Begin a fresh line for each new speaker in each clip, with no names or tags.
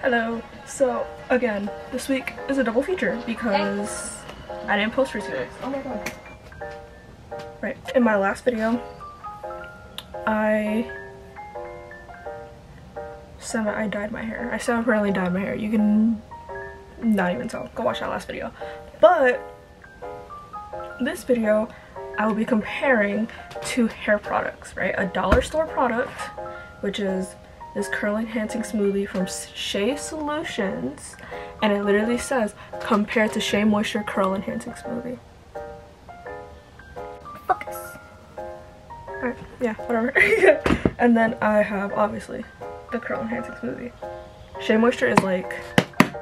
Hello. So again, this week is a double feature because I didn't post for two days. Oh my god. Right. In my last video, I semi I dyed my hair. I semi dyed my hair. You can not even tell. Go watch that last video. But this video, I will be comparing two hair products, right? A dollar store product, which is this curl enhancing smoothie from Shea Solutions and it literally says compared to Shea Moisture curl enhancing smoothie.
Focus.
Alright, yeah, whatever. and then I have obviously the curl enhancing smoothie. Shea Moisture is like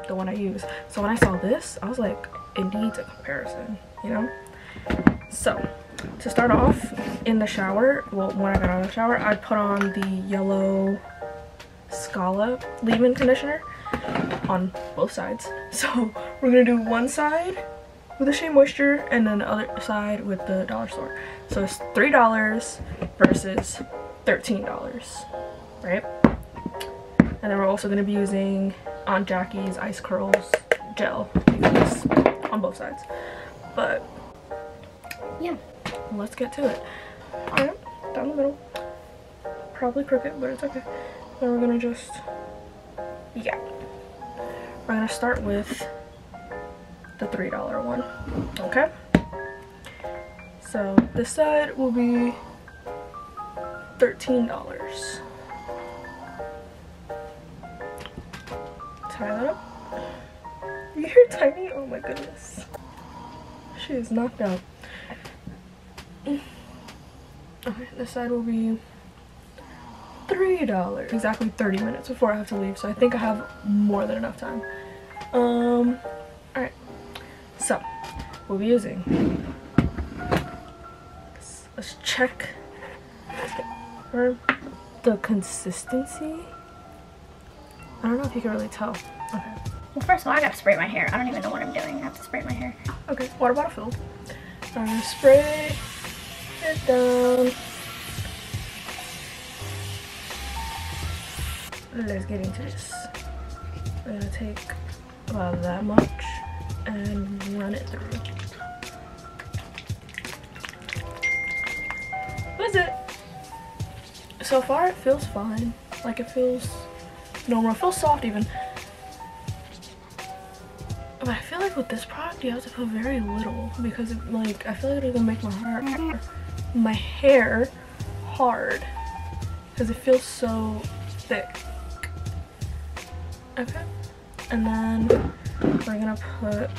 the one I use. So when I saw this, I was like, it needs a comparison, you know? So, to start off, in the shower, well, when I got out of the shower, I put on the yellow Skala leave-in conditioner on both sides. So we're gonna do one side with the Shea Moisture and then the other side with the dollar store. So it's $3 versus $13, right? And then we're also gonna be using Aunt Jackie's Ice Curls gel on both sides. But yeah, let's get to it. Down the middle. Probably crooked, but it's okay. Then we're gonna just, yeah. We're gonna start with the $3 one, okay? So this side will be $13. Tie that up. You hear Tiny? Oh my goodness. She is knocked out. Okay, this side will be $3. Exactly 30 minutes before I have to leave, so I think I have more than enough time. Um, alright. So, we'll be using. Let's check for the consistency. I don't know if you can really tell. Okay.
Well, first of all, I gotta spray my hair. I don't even know what I'm doing. I have to spray my hair.
Okay, water bottle filled. I'm gonna spray down. let's get into this. I'm gonna take about that much and run it through. What is it? So far it feels fine. Like it feels normal. It feels soft even. But I feel like with this product you have to put very little because it, like I feel like it's gonna make my hair my hair hard because it feels so thick. Okay. And then we're gonna put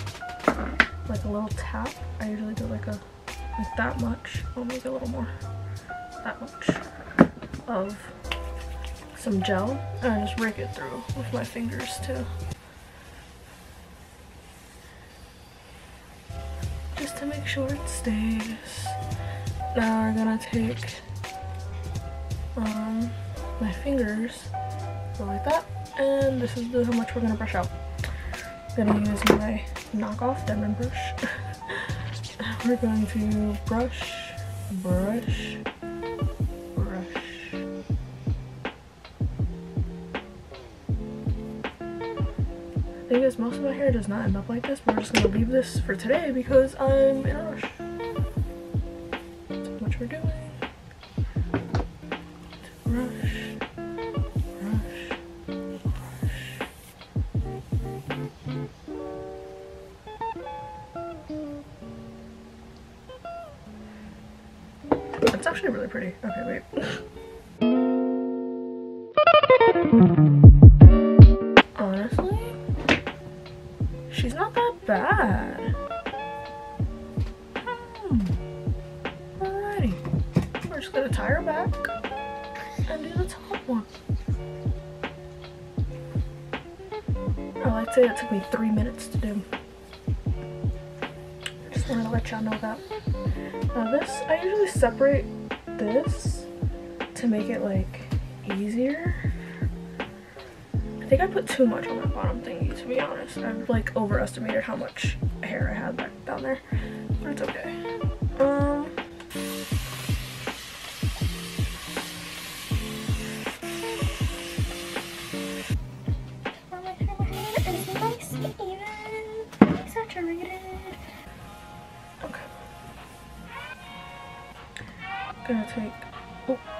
like a little tap. I usually do like a like that much. I'll make a little more. That much of some gel and I just rake it through with my fingers too. Just to make sure it stays. Now we're gonna take um, my fingers, go like that, and this is how much we're gonna brush out. I'm gonna use my knockoff Denman brush. we're going to brush, brush, brush. The thing is, most of my hair does not end up like this, but we're just gonna leave this for today because I'm in a rush. It's actually really pretty. Okay, wait. Separate this to make it like easier. I think I put too much on that bottom thingy to be honest. I've like overestimated how much hair I had back down there, but it's okay.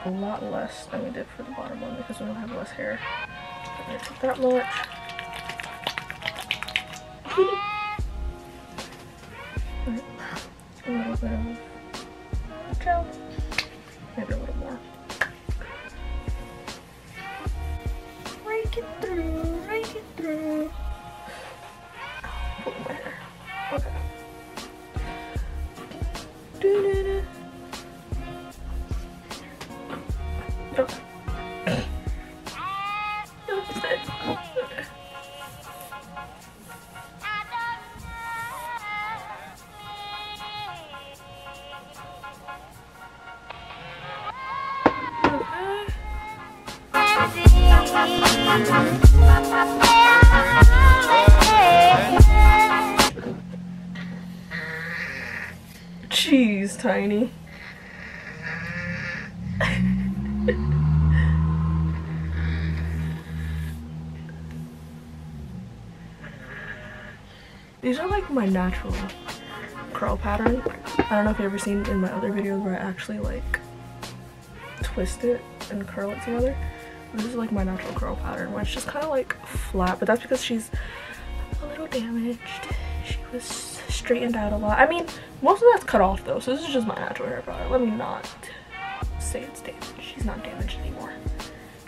A lot less than we did for the bottom one because we don't have less hair. That much. A little bit of gel. Maybe a little more. Rake it through, rake it through. These are like my natural curl pattern. I don't know if you've ever seen in my other videos where I actually like twist it and curl it together. This is like my natural curl pattern where it's just kind of like flat, but that's because she's a little damaged. She was straightened out a lot. I mean, most of that's cut off though, so this is just my natural hair pattern. Let me not say it's damaged. She's not damaged anymore.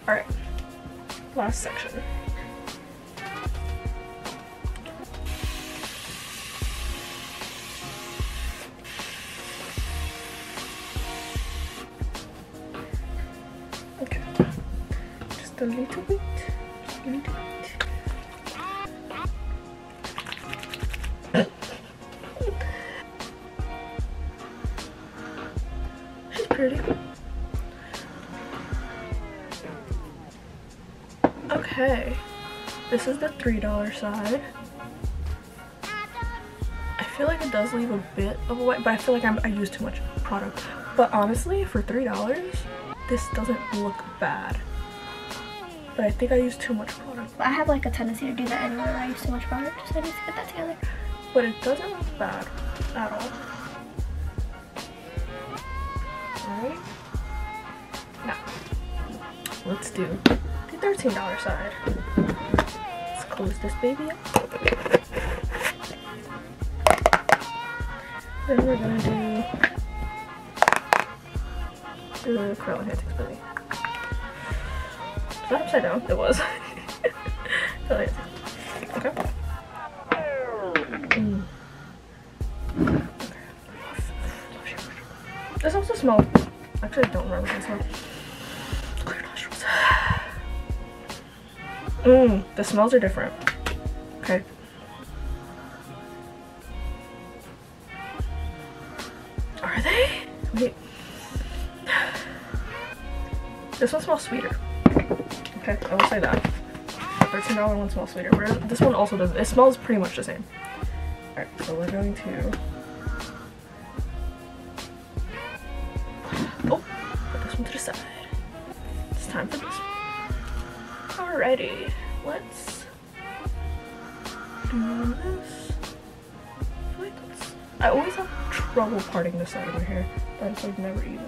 Alright, last section. A little bit, a little bit. She's pretty. Okay, this is the $3 side. I feel like it does leave a bit of a white, but I feel like I'm, I use too much product. But honestly, for $3, this doesn't look bad. But I think I use too much product.
I have like a tendency to do that anyway when I use too much product, so I need to get that together.
But it doesn't look bad at all. Alright. Now, let's do the $13 side. Let's close this baby up. Then we're gonna do the curl and hair. Is that upside down? It was. Okay. Mm. This also smells. Actually, I don't remember it smells. Clear nostrils. Mmm, the smells are different. Okay. Are they? Wait. This one smells sweeter. Okay, I will say that. $13 one smells sweeter. Whereas this one also does. It smells pretty much the same. Alright, so we're going to. Oh, put this one to the side. It's time for this. Alrighty, let's do this. I always have trouble parting this side hair, but it's like never even.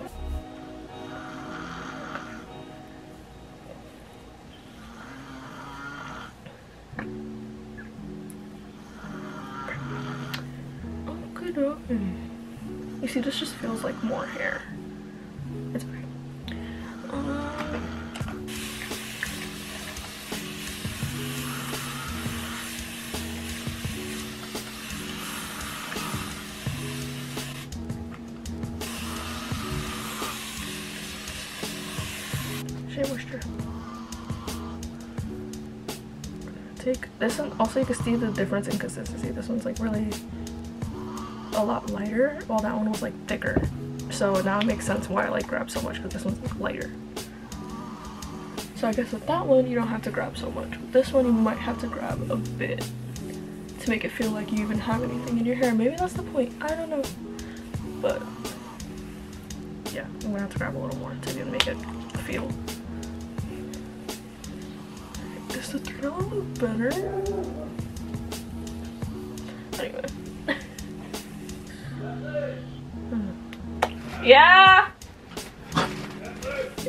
See, this just feels like more hair. It's okay. Um, Shea Moisture. Take this one. Also, you can see the difference in consistency. This one's like really a lot lighter, while that one was like thicker. So now it makes sense why I like grab so much because this one's like lighter. So I guess with that one, you don't have to grab so much. With this one, you might have to grab a bit to make it feel like you even have anything in your hair. Maybe that's the point. I don't know. But yeah, I'm gonna have to grab a little more to even make it feel. Is the thrill look better? Anyway. Yeah!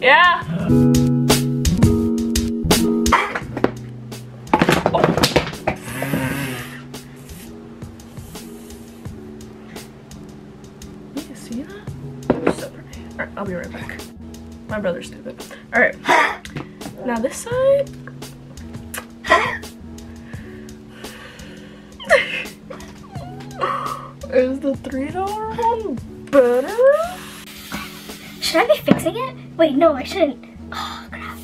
Yeah. Oh. You see that? Alright, I'll be right back. My brother's stupid. Alright. Now this side. Is the $3 one better?
Should I be fixing it? Wait, no, I shouldn't. Oh, crap.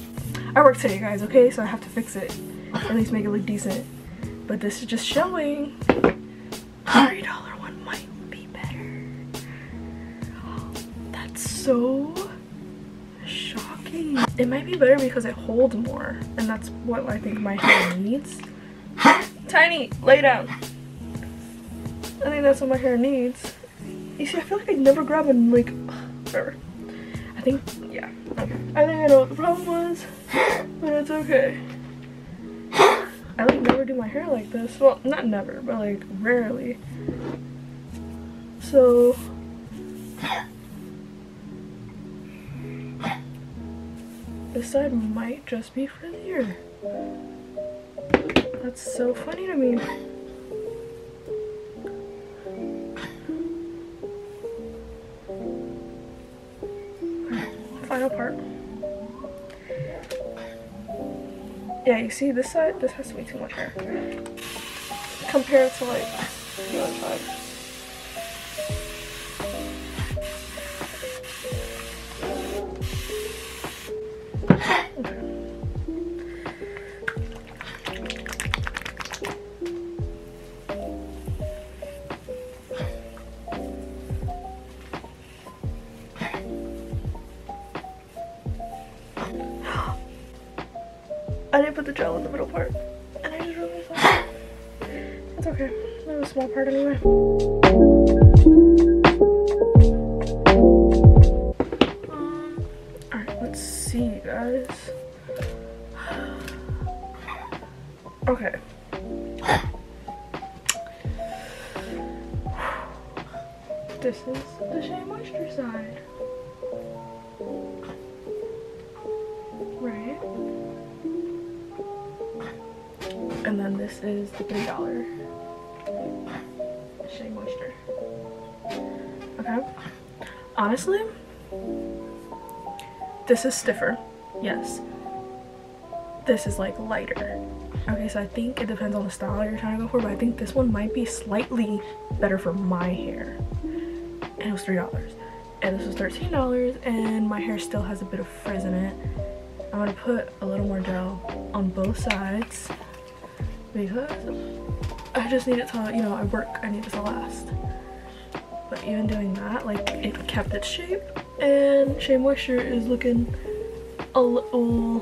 I work today, guys, okay? So I have to fix it. At least make it look decent. But this is just showing. $3 one might be better. That's so shocking. It might be better because it holds more. And that's what I think my hair needs. Tiny, lay down. I think that's what my hair needs. You see, I feel like I never grab and like, whatever. I think, yeah. I think I know what the problem was, but it's okay. I like never do my hair like this. Well, not never, but like rarely. So, this side might just be frizzier. That's so funny to me. Final part. Yeah, you see this side, this has way too much hair. Compared to like. I didn't put the gel in the middle part. And I just realized that. It's okay. That was a small part anyway. Um, Alright, let's see, guys. Okay. This is the Shea Moisture side. Right? And then this is the three dollar Shea Moisture. Okay. Honestly, this is stiffer. Yes. This is like lighter. Okay, so I think it depends on the style you're trying to go for, but I think this one might be slightly better for my hair. And it was three dollars. And this was thirteen dollars, and my hair still has a bit of frizz in it. I'm gonna put a little more gel on both sides because I just need it to, you know, I work, I need it to last. But even doing that, like, it kept its shape, and Shea Moisture is looking a little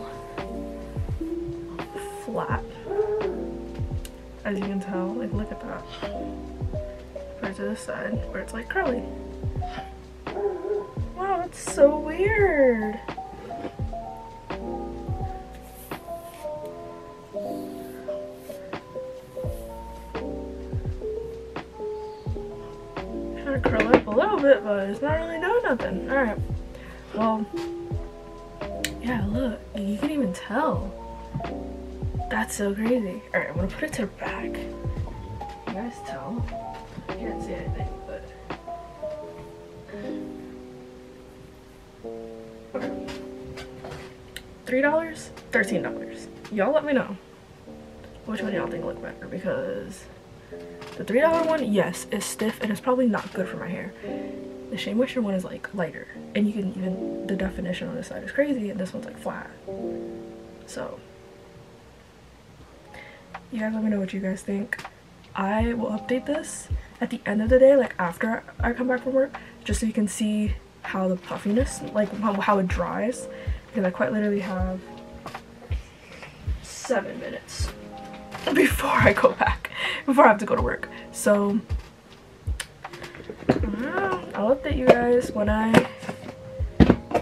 flat. As you can tell, like, look at that. Compared to this side, where it's like curly. Wow, that's so weird. But it's not really doing nothing. Alright. Well, yeah, look. You can even tell. That's so crazy. Alright, I'm gonna put it to the back. You guys tell? You can't see anything, but. Okay. Three dollars, thirteen dollars. Y'all let me know which one y'all think look better because the three dollar one, yes, is stiff and it's probably not good for my hair. The Shea Moisture one is like lighter, and you can even the definition on this side is crazy, and this one's like flat. So, you guys let me know what you guys think. I will update this at the end of the day, like after I come back from work, just so you can see how the puffiness, like how, it dries, because I quite literally have seven minutes before I go back, before I have to go to work. So I'll update you guys when I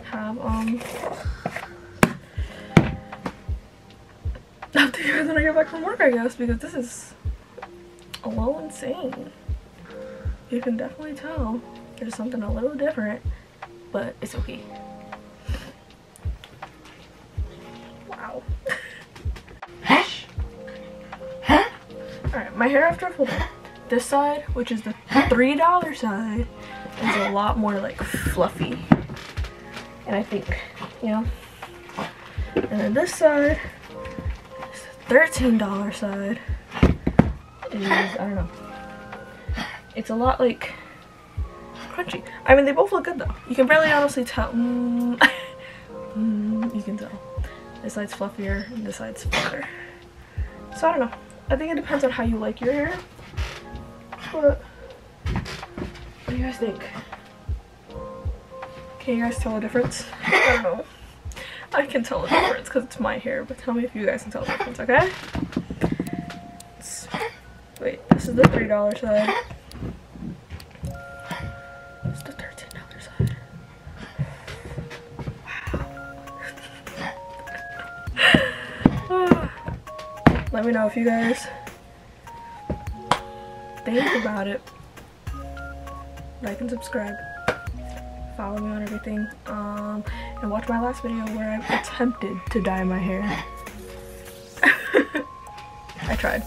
have, um, update you guys when I get back from work, I guess, because this is a little insane. You can definitely tell there's something a little different, but it's okay. Wow. Hush. Huh? Alright, my hair after a full. This side, which is the $3 side, is a lot more like fluffy. And I think, you know. And then this side, this $13 side, is, I don't know. It's a lot like crunchy. I mean, they both look good though. You can barely honestly tell. Mm, mm, you can tell. This side's fluffier and this side's flatter. So I don't know. I think it depends on how you like your hair. But do you guys think? Can you guys tell the difference? I don't know. I can tell the difference because it's my hair, but tell me if you guys can tell the difference, okay? It's, wait, this is the $3 side. It's the $13 side. Wow. Let me know if you guys think about it. Like and subscribe. Follow me on everything. Um, and watch my last video where I attempted to dye my hair. I tried.